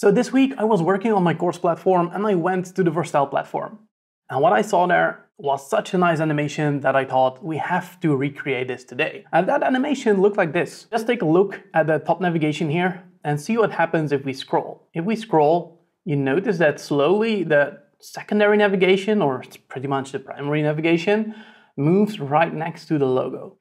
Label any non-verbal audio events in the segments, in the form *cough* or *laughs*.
So this week I was working on my course platform and I went to the Vercel platform. And what I saw there was such a nice animation that I thought we have to recreate this today. And that animation looked like this. Just take a look at the top navigation here and see what happens if we scroll. If we scroll, you notice that slowly the secondary navigation, or pretty much the primary navigation, moves right next to the logo.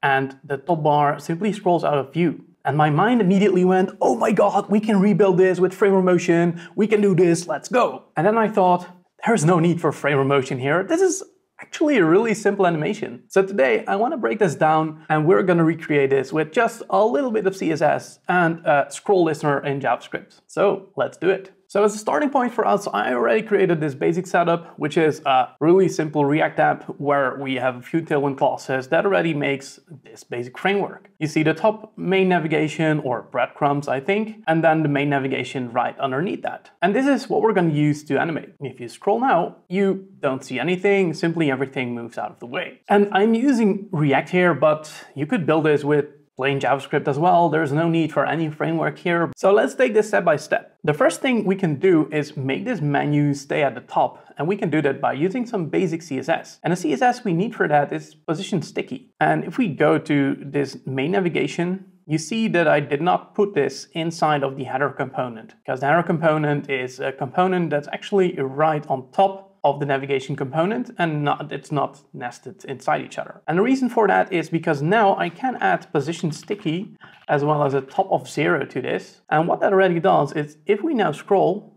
And the top bar simply scrolls out of view. And my mind immediately went, oh my god, we can rebuild this with Framer Motion, we can do this, let's go. And then I thought, there's no need for Framer Motion here. This is actually a really simple animation. So today I want to break this down and we're going to recreate this with just a little bit of CSS and a scroll listener in JavaScript. So let's do it. So as a starting point for us, I already created this basic setup, which is a really simple React app where we have a few Tailwind classes that already makes this basic framework. You see the top main navigation or breadcrumbs, I think, and then the main navigation right underneath that. And this is what we're going to use to animate. If you scroll now, you don't see anything, simply everything moves out of the way. And I'm using React here, but you could build this with plain JavaScript as well. There's no need for any framework here. So let's take this step by step. The first thing we can do is make this menu stay at the top. And we can do that by using some basic CSS. And the CSS we need for that is position sticky. And if we go to this main navigation, you see that I did not put this inside of the header component because the header component is a component that's actually right on top of the navigation component and not, it's not nested inside each other. And the reason for that is because now I can add position sticky as well as a top of zero to this. And what that already does is if we now scroll,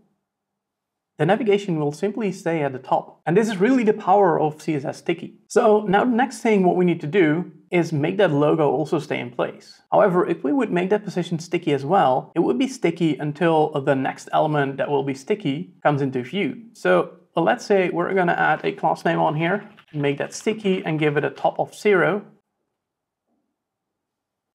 the navigation will simply stay at the top. And this is really the power of CSS Sticky. So now the next thing what we need to do is make that logo also stay in place. However, if we would make that position sticky as well, it would be sticky until the next element that will be sticky comes into view. So well, let's say we're going to add a class name on here, make that sticky and give it a top of zero.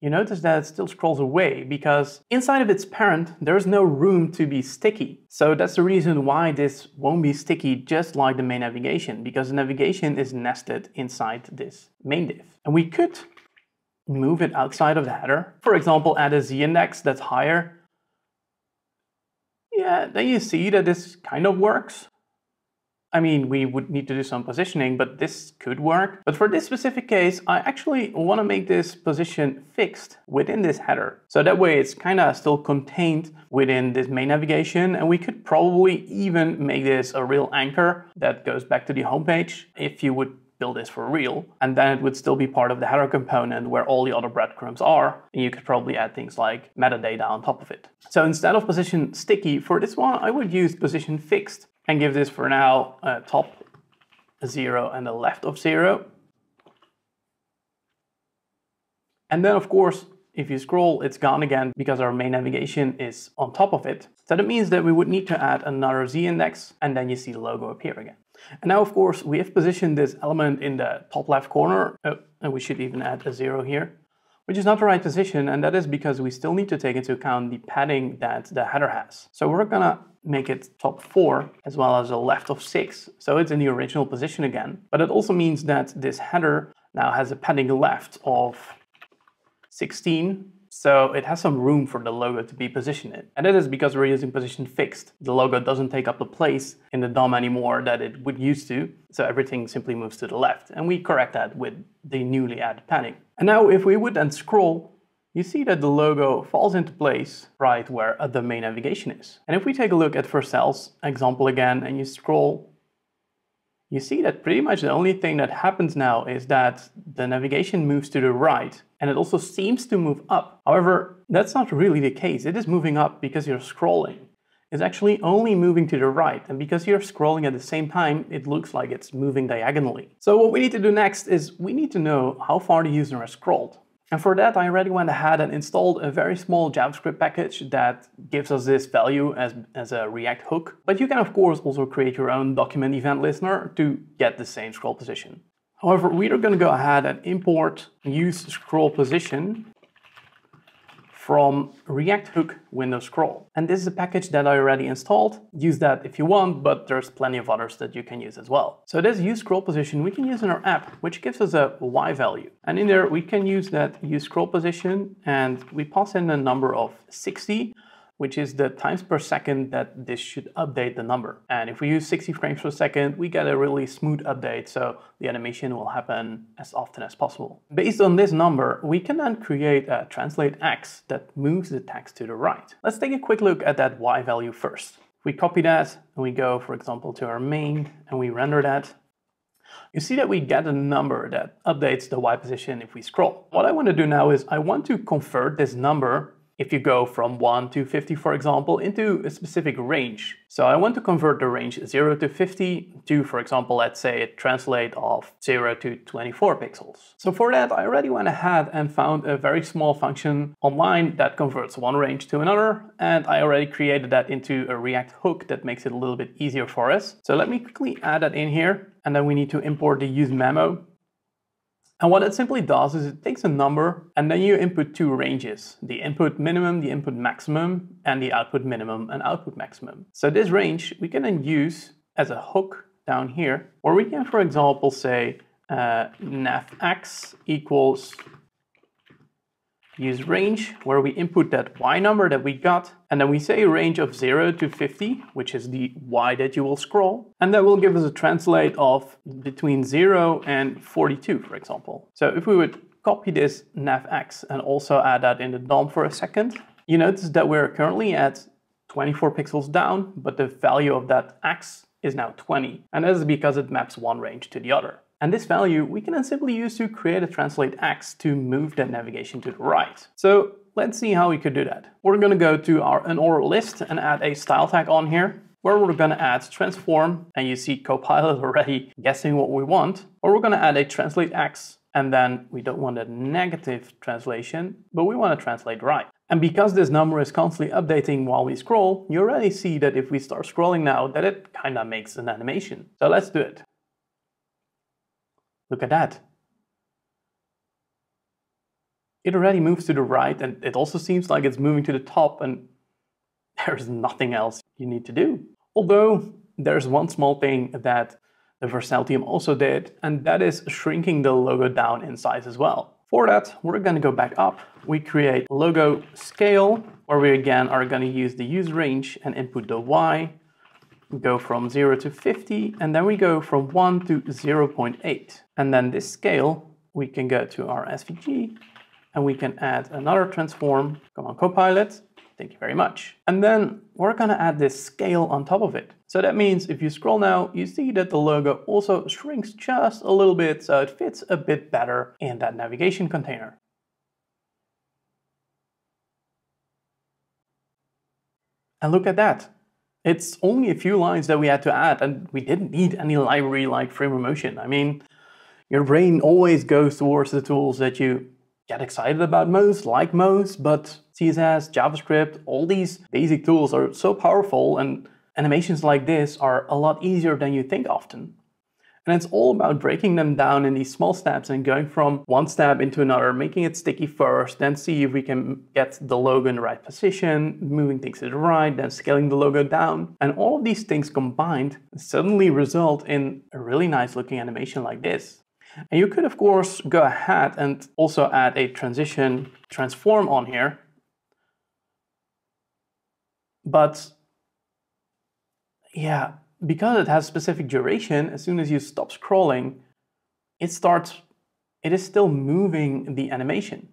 You notice that it still scrolls away because inside of its parent, there's no room to be sticky. So that's the reason why this won't be sticky just like the main navigation because the navigation is nested inside this main div. And we could move it outside of the header. For example, add a z-index that's higher. Yeah, then you see that this kind of works. I mean, we would need to do some positioning, but this could work. But for this specific case, I actually want to make this position fixed within this header. So that way it's kind of still contained within this main navigation. And we could probably even make this a real anchor that goes back to the homepage if you would build this for real. And then it would still be part of the header component where all the other breadcrumbs are. And you could probably add things like metadata on top of it. So instead of position sticky, for this one, I would use position fixed and give this for now a top zero and a left of zero. And then of course, if you scroll, it's gone again because our main navigation is on top of it. So that means that we would need to add another z-index and then you see the logo appear again. And now, of course, we have positioned this element in the top left corner, oh, and we should even add a zero here which is not the right position, and that is because we still need to take into account the padding that the header has. So we're gonna make it top four as well as a left of six, so it's in the original position again. But it also means that this header now has a padding left of 16 so it has some room for the logo to be positioned. And that is because we're using position fixed. The logo doesn't take up the place in the DOM anymore that it would used to. So everything simply moves to the left. And we correct that with the newly added padding. And now if we would then scroll, you see that the logo falls into place right where uh, the main navigation is. And if we take a look at for Vercel's example again and you scroll you see that pretty much the only thing that happens now is that the navigation moves to the right and it also seems to move up. However, that's not really the case. It is moving up because you're scrolling. It's actually only moving to the right and because you're scrolling at the same time, it looks like it's moving diagonally. So what we need to do next is we need to know how far the user has scrolled. And for that, I already went ahead and installed a very small JavaScript package that gives us this value as, as a React hook. But you can, of course, also create your own document event listener to get the same scroll position. However, we are going to go ahead and import use scroll position from React Hook window scroll. And this is a package that I already installed. Use that if you want, but there's plenty of others that you can use as well. So this use scroll position we can use in our app, which gives us a Y value. And in there we can use that use scroll position and we pass in a number of 60 which is the times per second that this should update the number. And if we use 60 frames per second, we get a really smooth update, so the animation will happen as often as possible. Based on this number, we can then create a translate X that moves the text to the right. Let's take a quick look at that Y value first. We copy that and we go, for example, to our main and we render that, you see that we get a number that updates the Y position if we scroll. What I want to do now is I want to convert this number if you go from 1 to 50, for example, into a specific range. So I want to convert the range 0 to 50 to, for example, let's say a translate of 0 to 24 pixels. So for that, I already went ahead and found a very small function online that converts one range to another. And I already created that into a React hook that makes it a little bit easier for us. So let me quickly add that in here. And then we need to import the use memo and what it simply does is it takes a number and then you input two ranges, the input minimum, the input maximum, and the output minimum and output maximum. So this range we can then use as a hook down here, or we can, for example, say uh, navx equals use range where we input that y number that we got and then we say range of 0 to 50 which is the y that you will scroll and that will give us a translate of between 0 and 42 for example. So if we would copy this navx and also add that in the DOM for a second you notice that we're currently at 24 pixels down but the value of that x is now 20 and that is because it maps one range to the other. And this value we can then simply use to create a translate X to move that navigation to the right. So let's see how we could do that. We're gonna go to our unordered list and add a style tag on here where we're gonna add transform and you see Copilot *laughs* already guessing what we want. Or we're gonna add a translate X and then we don't want a negative translation, but we want to translate right. And because this number is constantly updating while we scroll, you already see that if we start scrolling now, that it kinda makes an animation. So let's do it. Look at that. It already moves to the right and it also seems like it's moving to the top and *laughs* there's nothing else you need to do. Although there's one small thing that the Vercel team also did, and that is shrinking the logo down in size as well. For that, we're gonna go back up. We create logo scale, where we again are gonna use the use range and input the Y go from 0 to 50, and then we go from 1 to 0.8. And then this scale, we can go to our SVG, and we can add another transform. Come on, Copilot. Thank you very much. And then we're gonna add this scale on top of it. So that means if you scroll now, you see that the logo also shrinks just a little bit, so it fits a bit better in that navigation container. And look at that. It's only a few lines that we had to add, and we didn't need any library like Framer Motion. I mean, your brain always goes towards the tools that you get excited about most, like most, but CSS, JavaScript, all these basic tools are so powerful, and animations like this are a lot easier than you think often. And it's all about breaking them down in these small steps and going from one step into another, making it sticky first, then see if we can get the logo in the right position, moving things to the right, then scaling the logo down. And all of these things combined suddenly result in a really nice looking animation like this. And you could of course go ahead and also add a transition transform on here. But yeah, because it has specific duration, as soon as you stop scrolling, it starts, it is still moving the animation.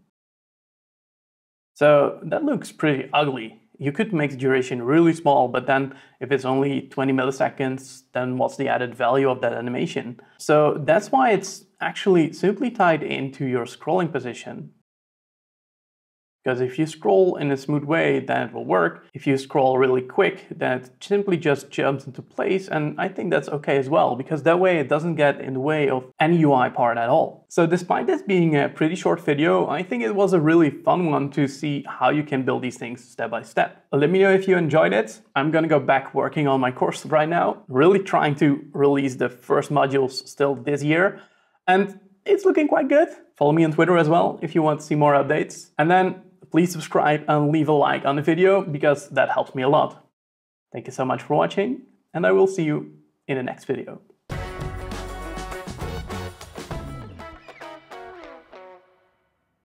So that looks pretty ugly. You could make the duration really small, but then if it's only 20 milliseconds, then what's the added value of that animation? So that's why it's actually simply tied into your scrolling position. Because if you scroll in a smooth way, then it will work. If you scroll really quick, then it simply just jumps into place. And I think that's okay as well, because that way it doesn't get in the way of any UI part at all. So despite this being a pretty short video, I think it was a really fun one to see how you can build these things step by step. Let me know if you enjoyed it. I'm gonna go back working on my course right now, really trying to release the first modules still this year. And it's looking quite good. Follow me on Twitter as well if you want to see more updates. And then please subscribe and leave a like on the video because that helps me a lot. Thank you so much for watching and I will see you in the next video.